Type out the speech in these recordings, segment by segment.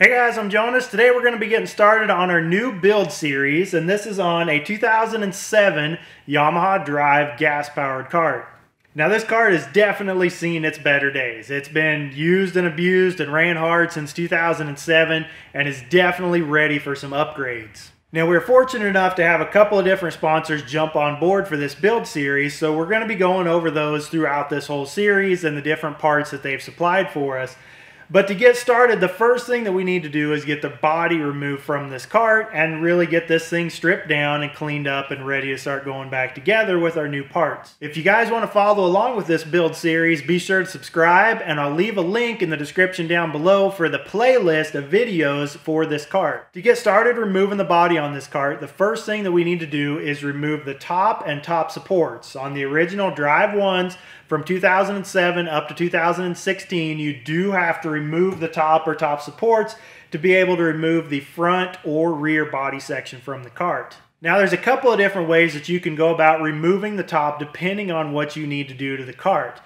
Hey guys, I'm Jonas. Today we're going to be getting started on our new build series, and this is on a 2007 Yamaha Drive gas-powered cart. Now this cart has definitely seen its better days. It's been used and abused and ran hard since 2007 and is definitely ready for some upgrades. Now we're fortunate enough to have a couple of different sponsors jump on board for this build series, so we're going to be going over those throughout this whole series and the different parts that they've supplied for us. But to get started, the first thing that we need to do is get the body removed from this cart and really get this thing stripped down and cleaned up and ready to start going back together with our new parts. If you guys want to follow along with this build series, be sure to subscribe and I'll leave a link in the description down below for the playlist of videos for this cart. To get started removing the body on this cart, the first thing that we need to do is remove the top and top supports. On the original Drive 1s, from 2007 up to 2016, you do have to remove the top or top supports to be able to remove the front or rear body section from the cart. Now there's a couple of different ways that you can go about removing the top depending on what you need to do to the cart.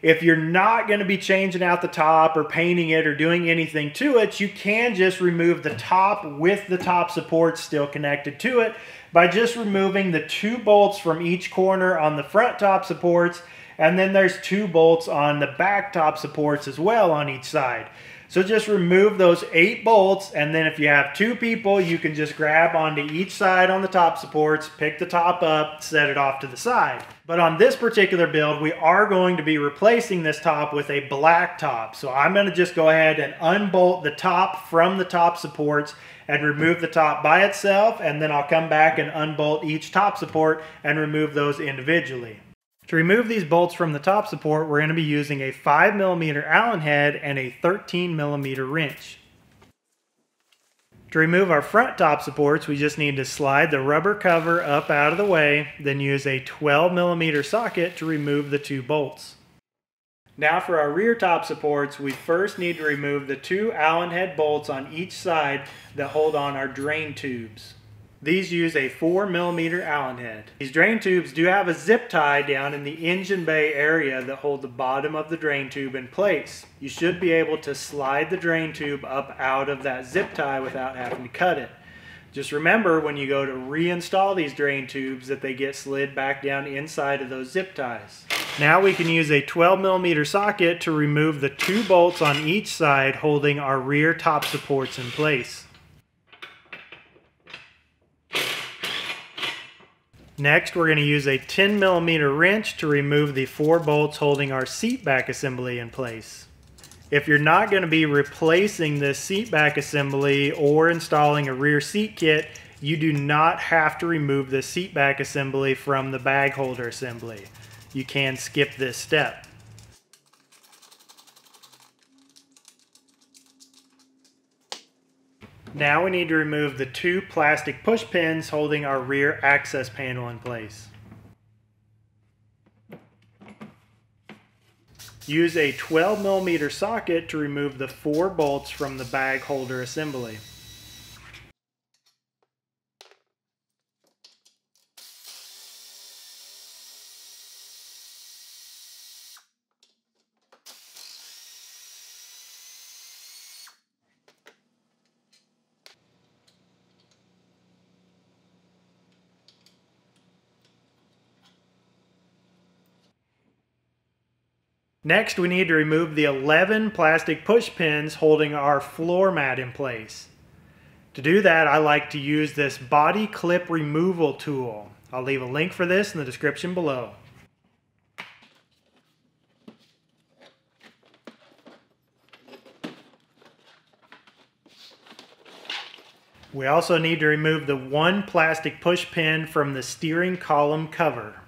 If you're not going to be changing out the top or painting it or doing anything to it, you can just remove the top with the top supports still connected to it by just removing the two bolts from each corner on the front top supports and then there's two bolts on the back top supports as well on each side. So just remove those eight bolts and then if you have two people, you can just grab onto each side on the top supports, pick the top up, set it off to the side. But on this particular build, we are going to be replacing this top with a black top. So I'm gonna just go ahead and unbolt the top from the top supports and remove the top by itself and then I'll come back and unbolt each top support and remove those individually. To remove these bolts from the top support, we're going to be using a 5mm Allen head and a 13mm wrench. To remove our front top supports, we just need to slide the rubber cover up out of the way, then use a 12mm socket to remove the two bolts. Now for our rear top supports, we first need to remove the two Allen head bolts on each side that hold on our drain tubes. These use a 4 millimeter Allen head. These drain tubes do have a zip tie down in the engine bay area that hold the bottom of the drain tube in place. You should be able to slide the drain tube up out of that zip tie without having to cut it. Just remember when you go to reinstall these drain tubes that they get slid back down inside of those zip ties. Now we can use a 12 millimeter socket to remove the two bolts on each side holding our rear top supports in place. Next, we're going to use a 10 millimeter wrench to remove the four bolts holding our seat back assembly in place. If you're not going to be replacing this seat back assembly or installing a rear seat kit, you do not have to remove the seat back assembly from the bag holder assembly. You can skip this step. Now we need to remove the two plastic push pins holding our rear access panel in place. Use a 12 millimeter socket to remove the four bolts from the bag holder assembly. Next, we need to remove the 11 plastic push pins holding our floor mat in place. To do that, I like to use this body clip removal tool. I'll leave a link for this in the description below. We also need to remove the one plastic push pin from the steering column cover.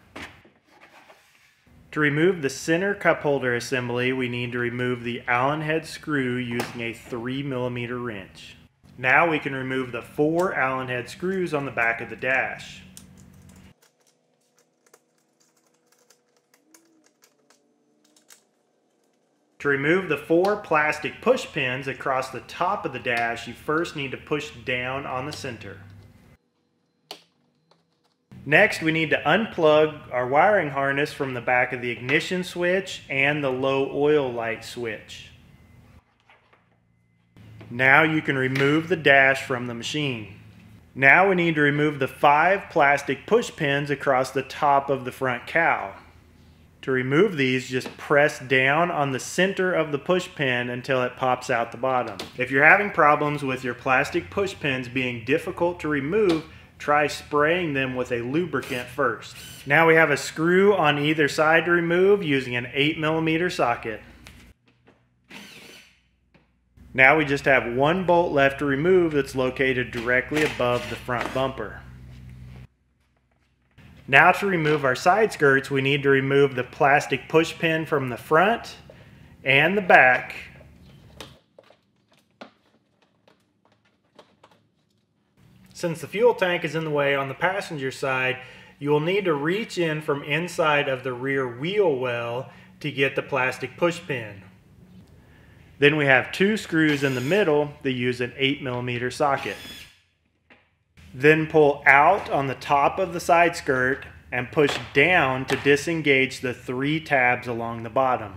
To remove the center cup holder assembly, we need to remove the Allen head screw using a 3 millimeter wrench. Now we can remove the four Allen head screws on the back of the dash. To remove the four plastic push pins across the top of the dash, you first need to push down on the center. Next, we need to unplug our wiring harness from the back of the ignition switch and the low oil light switch. Now you can remove the dash from the machine. Now we need to remove the five plastic push pins across the top of the front cowl. To remove these, just press down on the center of the push pin until it pops out the bottom. If you're having problems with your plastic push pins being difficult to remove, try spraying them with a lubricant first. Now we have a screw on either side to remove using an 8 millimeter socket. Now we just have one bolt left to remove that's located directly above the front bumper. Now to remove our side skirts, we need to remove the plastic push pin from the front and the back. Since the fuel tank is in the way on the passenger side, you will need to reach in from inside of the rear wheel well to get the plastic push pin. Then we have two screws in the middle that use an 8 millimeter socket. Then pull out on the top of the side skirt and push down to disengage the three tabs along the bottom.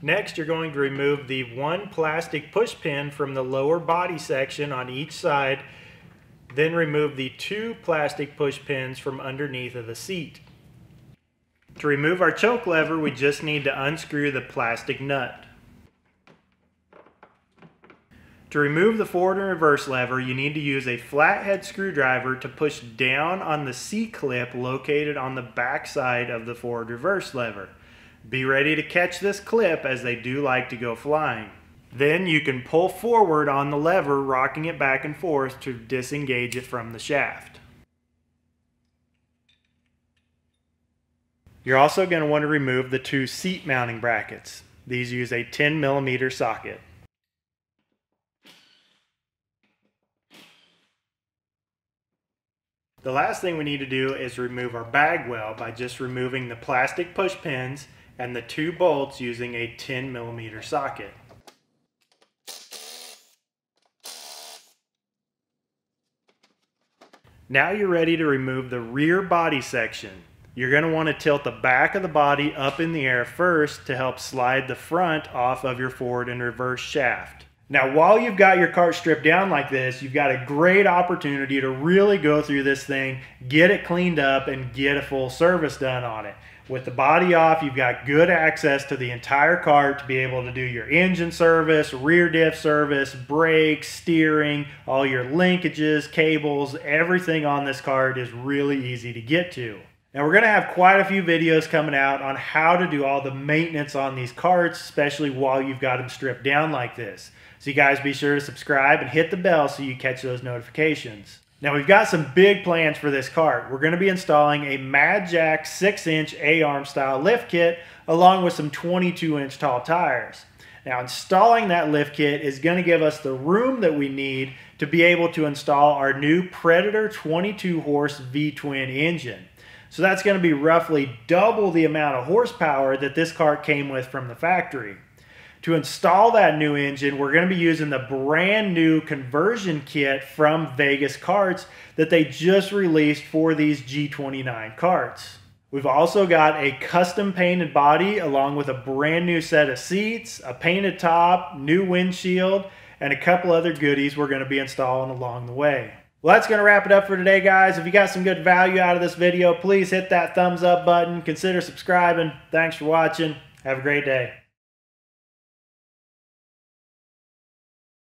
Next, you're going to remove the one plastic push pin from the lower body section on each side, then remove the two plastic push pins from underneath of the seat. To remove our choke lever, we just need to unscrew the plastic nut. To remove the forward and reverse lever, you need to use a flathead screwdriver to push down on the C-clip located on the back side of the forward reverse lever. Be ready to catch this clip as they do like to go flying. Then you can pull forward on the lever, rocking it back and forth to disengage it from the shaft. You're also going to want to remove the two seat mounting brackets. These use a 10 millimeter socket. The last thing we need to do is remove our bag well by just removing the plastic push pins and the two bolts using a 10 millimeter socket. Now you're ready to remove the rear body section. You're going to want to tilt the back of the body up in the air first to help slide the front off of your forward and reverse shaft. Now, while you've got your cart stripped down like this, you've got a great opportunity to really go through this thing, get it cleaned up, and get a full service done on it. With the body off, you've got good access to the entire cart to be able to do your engine service, rear diff service, brakes, steering, all your linkages, cables, everything on this cart is really easy to get to. Now we're going to have quite a few videos coming out on how to do all the maintenance on these carts, especially while you've got them stripped down like this. So you guys be sure to subscribe and hit the bell so you catch those notifications. Now we've got some big plans for this cart. We're going to be installing a Madjax 6-inch A-arm style lift kit along with some 22-inch tall tires. Now installing that lift kit is going to give us the room that we need to be able to install our new Predator 22 horse V-twin engine. So that's going to be roughly double the amount of horsepower that this cart came with from the factory. To install that new engine, we're going to be using the brand new conversion kit from Vegas Carts that they just released for these G29 carts. We've also got a custom painted body along with a brand new set of seats, a painted top, new windshield, and a couple other goodies we're going to be installing along the way. Well, that's going to wrap it up for today, guys. If you got some good value out of this video, please hit that thumbs up button. Consider subscribing. Thanks for watching. Have a great day.